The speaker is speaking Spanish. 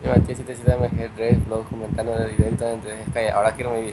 Sí, Matías, si te cita MG Red Vlog comentando directamente desde Sky. Ahora quiero mi